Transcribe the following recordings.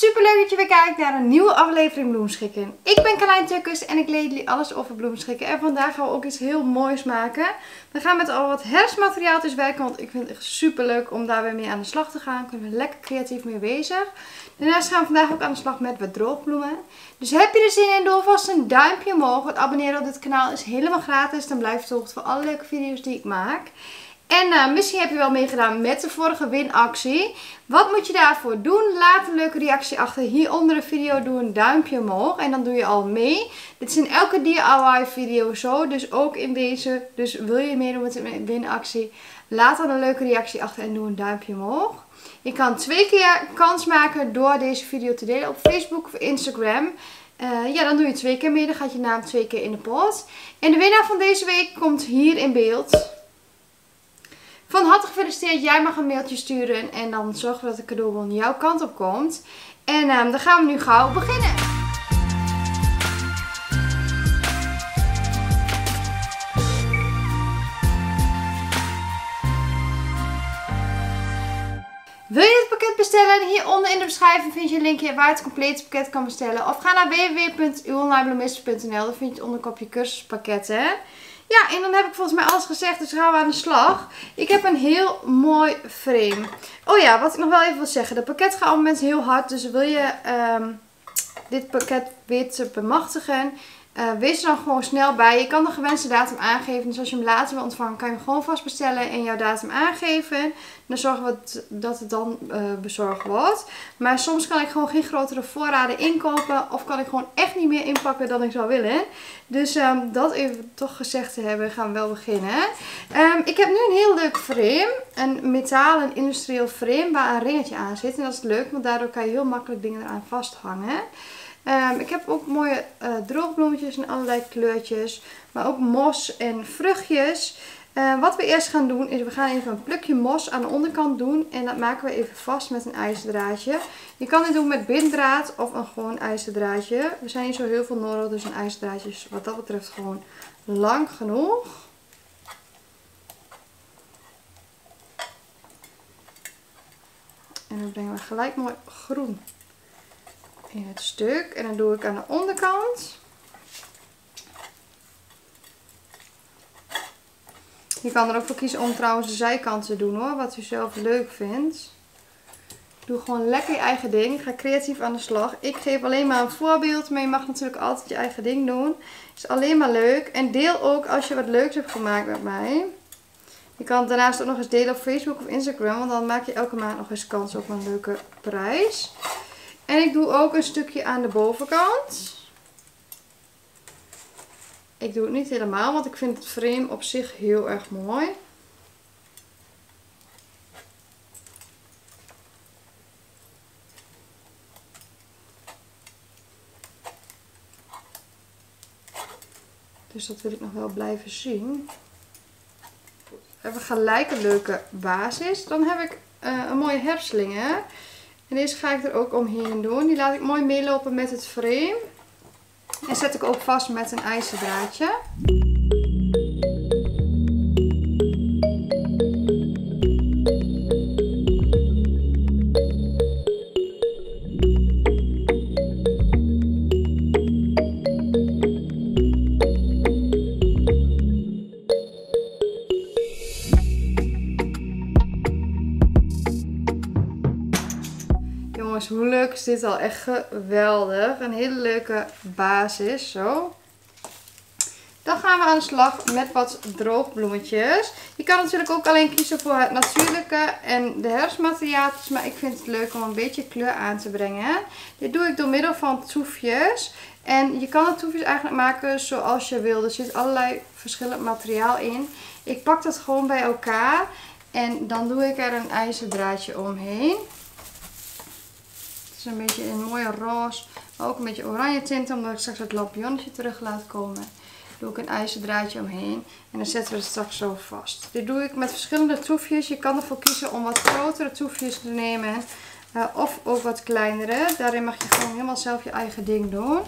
super leuk dat je weer kijkt naar een nieuwe aflevering Bloemschikken. Ik ben Carlijn Tukkers en ik leer jullie alles over bloemschikken. En vandaag gaan we ook iets heel moois maken. We gaan met al wat herfstmateriaaltjes werken, want ik vind het echt super leuk om daar weer mee aan de slag te gaan. Kunnen we lekker creatief mee bezig. Daarnaast gaan we vandaag ook aan de slag met wat droogbloemen. Dus heb je er zin in, doe alvast een duimpje omhoog. Het abonneren op dit kanaal is helemaal gratis. Dan blijf je op voor alle leuke video's die ik maak. En uh, misschien heb je wel meegedaan met de vorige winactie. Wat moet je daarvoor doen? Laat een leuke reactie achter. Hier onder de video doe een duimpje omhoog. En dan doe je al mee. Dit is in elke DIY video zo. Dus ook in deze. Dus wil je meedoen met de winactie? Laat dan een leuke reactie achter en doe een duimpje omhoog. Je kan twee keer kans maken door deze video te delen op Facebook of Instagram. Uh, ja, dan doe je twee keer mee. Dan gaat je naam twee keer in de pot. En de winnaar van deze week komt hier in beeld. Van harte gefeliciteerd. Jij mag een mailtje sturen. En dan zorgen we dat de cadeaubon jouw kant op komt. En um, dan gaan we nu gauw beginnen. Wil je het pakket bestellen? Hieronder in de beschrijving vind je een linkje waar je het complete pakket kan bestellen. Of ga naar www.uonlinebloemisten.nl. Daar vind je het onderkopje cursuspakketten. Ja, en dan heb ik volgens mij alles gezegd, dus gaan we aan de slag. Ik heb een heel mooi frame. Oh ja, wat ik nog wel even wil zeggen. De pakket gaat op het heel hard, dus wil je um, dit pakket weten bemachtigen... Uh, wees er dan gewoon snel bij. Je kan de gewenste datum aangeven. Dus als je hem later wil ontvangen, kan je hem gewoon vast bestellen en jouw datum aangeven. Dan zorgen we dat het dan uh, bezorgd wordt. Maar soms kan ik gewoon geen grotere voorraden inkopen. Of kan ik gewoon echt niet meer inpakken dan ik zou willen. Dus um, dat even toch gezegd te hebben, gaan we wel beginnen. Um, ik heb nu een heel leuk frame. Een metalen industrieel frame waar een ringetje aan zit. En dat is leuk, want daardoor kan je heel makkelijk dingen eraan vasthangen. Um, ik heb ook mooie uh, droogbloemetjes in allerlei kleurtjes. Maar ook mos en vruchtjes. Uh, wat we eerst gaan doen is we gaan even een plukje mos aan de onderkant doen. En dat maken we even vast met een ijzerdraadje. Je kan dit doen met binddraad of een gewoon ijzerdraadje. Er zijn niet zo heel veel nodig, dus een ijzerdraadje is wat dat betreft gewoon lang genoeg. En dan brengen we gelijk mooi groen in het stuk. En dan doe ik aan de onderkant. Je kan er ook voor kiezen om trouwens de zijkant te doen hoor. Wat u zelf leuk vindt. Doe gewoon lekker je eigen ding. Ga creatief aan de slag. Ik geef alleen maar een voorbeeld. Maar je mag natuurlijk altijd je eigen ding doen. Is alleen maar leuk. En deel ook als je wat leuks hebt gemaakt met mij. Je kan het daarnaast ook nog eens delen op Facebook of Instagram. Want dan maak je elke maand nog eens kans op een leuke prijs. En ik doe ook een stukje aan de bovenkant. Ik doe het niet helemaal, want ik vind het frame op zich heel erg mooi. Dus dat wil ik nog wel blijven zien. We hebben gelijk een leuke basis. Dan heb ik uh, een mooie herfstlingen. En deze ga ik er ook omheen doen. Die laat ik mooi meelopen met het frame. En zet ik ook vast met een ijzerdraadje. Dit al? Echt geweldig. Een hele leuke basis. Zo. Dan gaan we aan de slag met wat droogbloemetjes. Je kan natuurlijk ook alleen kiezen voor het natuurlijke en de herfstmateriaaltjes. Maar ik vind het leuk om een beetje kleur aan te brengen. Dit doe ik door middel van toefjes. En je kan de toefjes eigenlijk maken zoals je wil. Er zit allerlei verschillend materiaal in. Ik pak dat gewoon bij elkaar. En dan doe ik er een ijzerdraadje omheen is een beetje een mooie roze, maar ook een beetje oranje tint. Omdat ik straks het lampionnetje terug laat komen. Doe ik een ijzerdraadje omheen. En dan zetten we het straks zo vast. Dit doe ik met verschillende troefjes. Je kan ervoor kiezen om wat grotere troefjes te nemen. Uh, of ook wat kleinere. Daarin mag je gewoon helemaal zelf je eigen ding doen.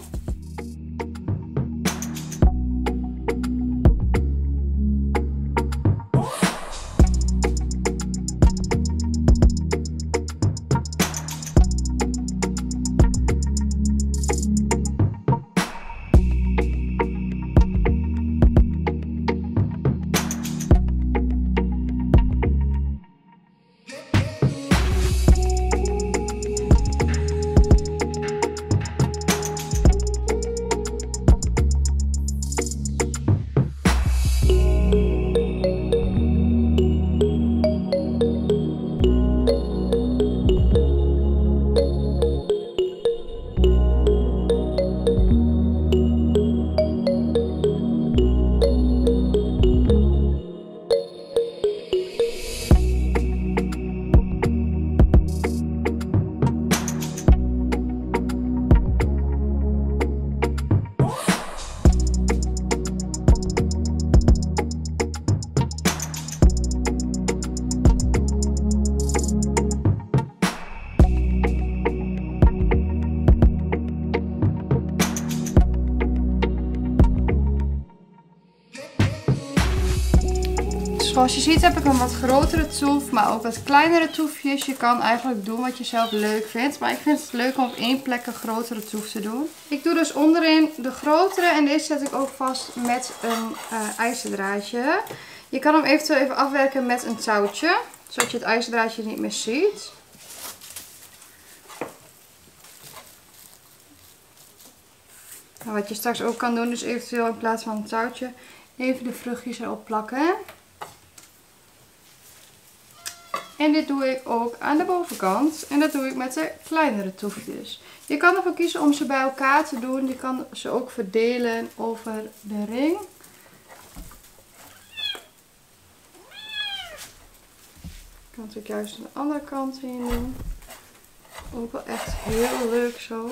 Zoals je ziet heb ik een wat grotere toef, maar ook wat kleinere toefjes. Je kan eigenlijk doen wat je zelf leuk vindt. Maar ik vind het leuk om op één plek een grotere toef te doen. Ik doe dus onderin de grotere en deze zet ik ook vast met een uh, ijzerdraadje. Je kan hem eventueel even afwerken met een touwtje, zodat je het ijzerdraadje niet meer ziet. Nou, wat je straks ook kan doen is eventueel in plaats van een touwtje even de vruchtjes erop plakken. En dit doe ik ook aan de bovenkant. En dat doe ik met de kleinere toefjes. Je kan ervoor kiezen om ze bij elkaar te doen. Je kan ze ook verdelen over de ring. Ik kan natuurlijk juist aan de andere kant heen doen. Ook wel echt heel leuk zo.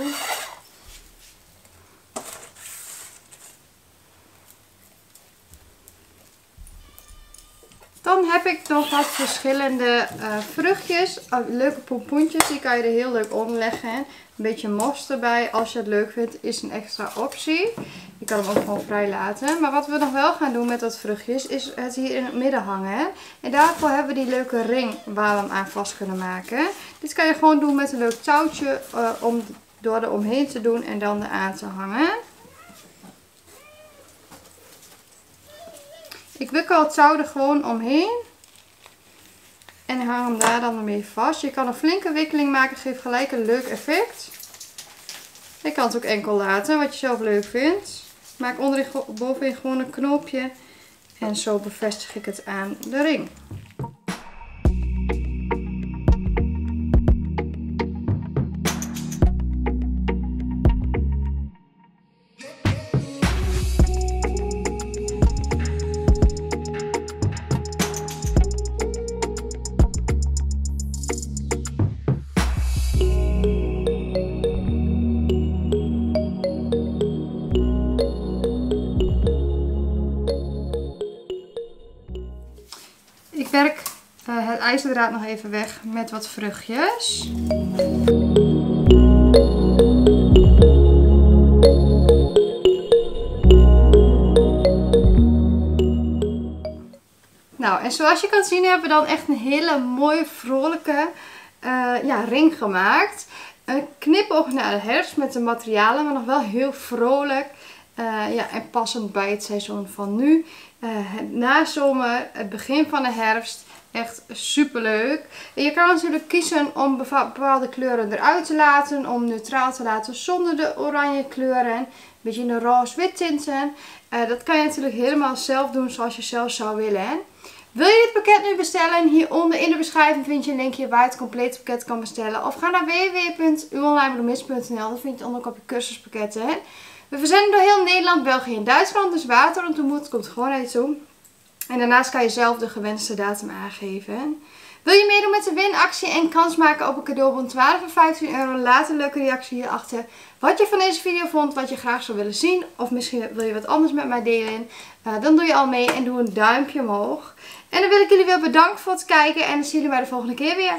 Dan heb ik nog wat verschillende uh, vruchtjes. Uh, leuke pompoentjes. Die kan je er heel leuk onder leggen. Een beetje mos erbij. Als je het leuk vindt is een extra optie. Je kan hem ook gewoon vrij laten. Maar wat we nog wel gaan doen met dat vruchtjes is het hier in het midden hangen. En daarvoor hebben we die leuke ring waar we hem aan vast kunnen maken. Dit kan je gewoon doen met een leuk touwtje uh, om door er omheen te doen en dan eraan te hangen. Ik wikkel het touw er gewoon omheen. En hang hem daar dan mee vast. Je kan een flinke wikkeling maken. Geeft gelijk een leuk effect. Je kan het ook enkel laten. Wat je zelf leuk vindt. Maak onderin bovenin gewoon een knoopje. En zo bevestig ik het aan de ring. Werk uh, het ijzerdraad nog even weg met wat vruchtjes. Nou, en zoals je kan zien hebben we dan echt een hele mooie, vrolijke uh, ja, ring gemaakt. Een knipoog naar de herfst met de materialen, maar nog wel heel vrolijk. Uh, ja, en passend bij het seizoen van nu. Uh, na zomer, het begin van de herfst. Echt super leuk. Je kan natuurlijk kiezen om bepaalde kleuren eruit te laten. Om neutraal te laten zonder de oranje kleuren. Een beetje de roze-wit tinten. Uh, dat kan je natuurlijk helemaal zelf doen zoals je zelf zou willen. Wil je dit pakket nu bestellen? Hieronder in de beschrijving vind je een linkje waar je het complete pakket kan bestellen. Of ga naar www.uonlinebloemist.nl. Dan vind je onder kopje cursuspakketten. We verzenden door heel Nederland, België en Duitsland. Dus water ontmoet komt gewoon je toe. En daarnaast kan je zelf de gewenste datum aangeven. Wil je meedoen met de winactie en kans maken op een cadeaubon 12 van 15 euro? Laat een leuke reactie hierachter. Wat je van deze video vond, wat je graag zou willen zien. Of misschien wil je wat anders met mij delen. Uh, dan doe je al mee en doe een duimpje omhoog. En dan wil ik jullie weer bedanken voor het kijken. En dan zie jullie bij de volgende keer weer.